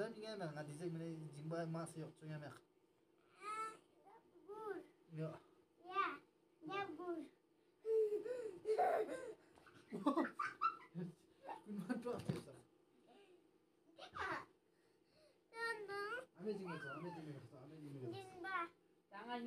mek nga dizek mene jimba mas yok. Cunya mek Gur. yo Ya. Ya gur. kunman ame ame. Jangan